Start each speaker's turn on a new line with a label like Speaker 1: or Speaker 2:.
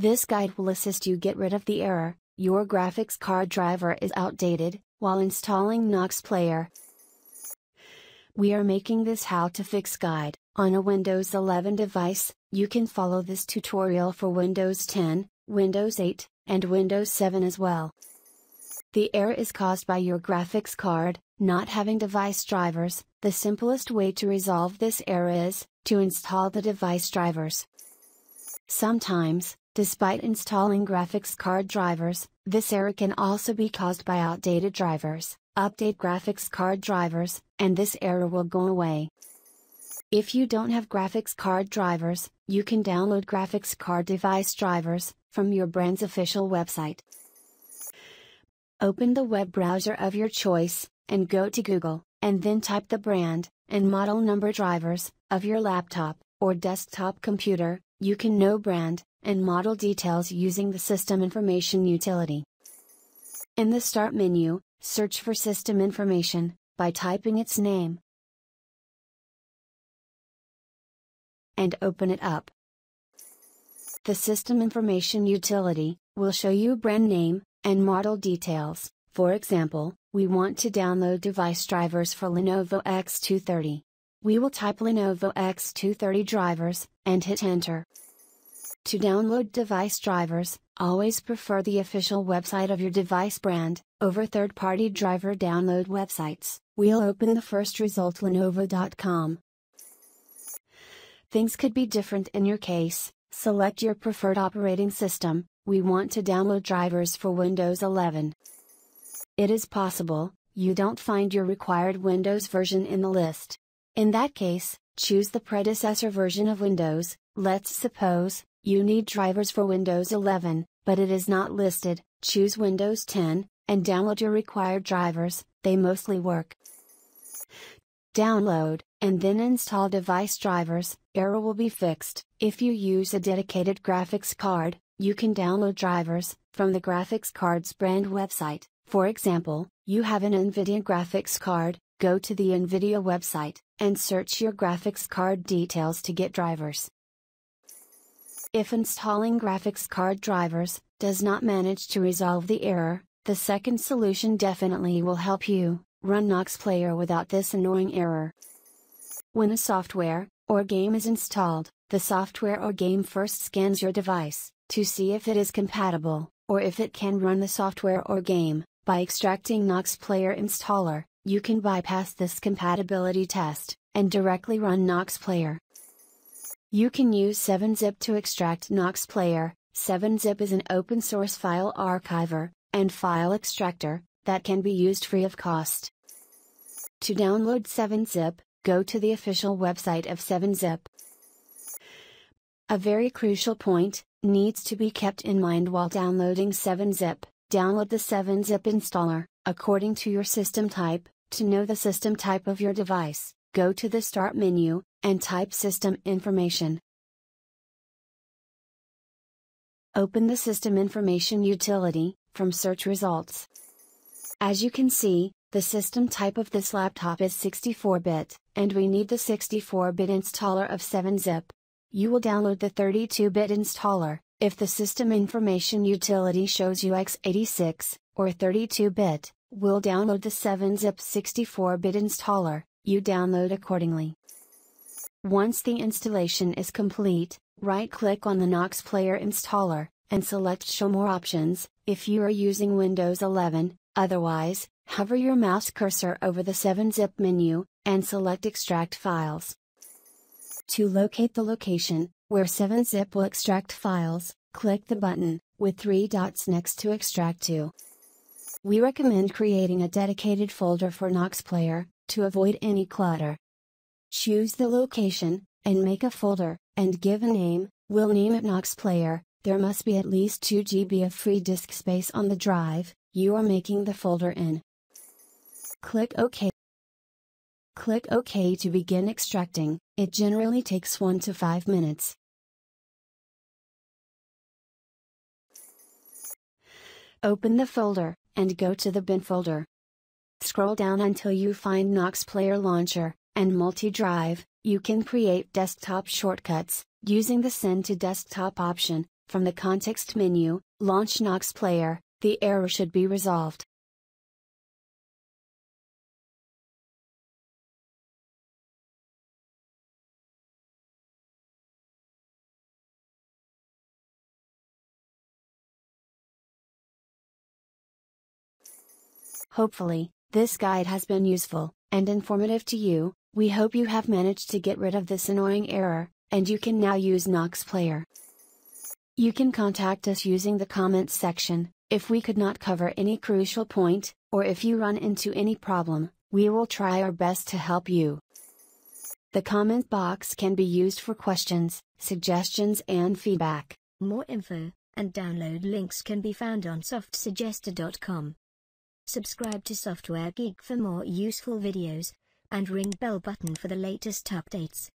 Speaker 1: This guide will assist you get rid of the error, your graphics card driver is outdated, while installing Nox Player. We are making this how to fix guide, on a Windows 11 device, you can follow this tutorial for Windows 10, Windows 8, and Windows 7 as well. The error is caused by your graphics card, not having device drivers, the simplest way to resolve this error is, to install the device drivers. Sometimes, despite installing graphics card drivers, this error can also be caused by outdated drivers. Update graphics card drivers, and this error will go away. If you don't have graphics card drivers, you can download graphics card device drivers from your brand's official website. Open the web browser of your choice, and go to Google, and then type the brand and model number drivers of your laptop or desktop computer. You can know brand and model details using the System Information utility. In the Start menu, search for System Information by typing its name and open it up. The System Information utility will show you brand name and model details. For example, we want to download device drivers for Lenovo X230. We will type Lenovo X230 drivers and hit enter. To download device drivers, always prefer the official website of your device brand over third-party driver download websites. We'll open the first result lenovo.com. Things could be different in your case. Select your preferred operating system. We want to download drivers for Windows 11. It is possible, you don't find your required Windows version in the list. In that case, choose the predecessor version of Windows. Let's suppose, you need drivers for Windows 11, but it is not listed. Choose Windows 10, and download your required drivers, they mostly work. Download, and then install device drivers, error will be fixed. If you use a dedicated graphics card, you can download drivers from the graphics card's brand website. For example, you have an NVIDIA graphics card, go to the NVIDIA website and search your graphics card details to get drivers. If installing graphics card drivers does not manage to resolve the error, the second solution definitely will help you run Nox Player without this annoying error. When a software, or game is installed, the software or game first scans your device, to see if it is compatible, or if it can run the software or game. By extracting Nox Player Installer, you can bypass this compatibility test, and directly run Nox Player. You can use 7-Zip to extract Nox Player. 7-Zip is an open source file archiver, and file extractor, that can be used free of cost. To download 7-Zip, go to the official website of 7-Zip. A very crucial point, needs to be kept in mind while downloading 7-Zip. Download the 7-Zip installer, according to your system type. To know the system type of your device, go to the Start menu, and type System Information. Open the System Information utility, from search results. As you can see, the system type of this laptop is 64-bit, and we need the 64-bit installer of 7-Zip. You will download the 32-bit installer, if the system information utility shows you x86, or 32-bit, we'll download the 7-Zip 64-bit installer, you download accordingly. Once the installation is complete, right-click on the Nox Player installer, and select Show More Options, if you are using Windows 11, otherwise, hover your mouse cursor over the 7-zip menu, and select Extract Files. To locate the location, where 7-zip will extract files, click the button, with three dots next to Extract to. We recommend creating a dedicated folder for Nox Player, to avoid any clutter. Choose the location, and make a folder, and give a name, we'll name it Nox Player, there must be at least 2 GB of free disk space on the drive, you are making the folder in. Click OK. Click OK to begin extracting, it generally takes 1 to 5 minutes. Open the folder, and go to the bin folder. Scroll down until you find Nox Player Launcher, and Multi-Drive, you can create desktop shortcuts, using the Send to Desktop option, from the context menu, launch Nox Player, the error should be resolved. Hopefully, this guide has been useful and informative to you. We hope you have managed to get rid of this annoying error, and you can now use Nox Player. You can contact us using the comments section, if we could not cover any crucial point, or if you run into any problem, we will try our best to help you. The comment box can be used for questions, suggestions and feedback.
Speaker 2: More info and download links can be found on softsuggester.com. Subscribe to Software Geek for more useful videos, and ring bell button for the latest updates.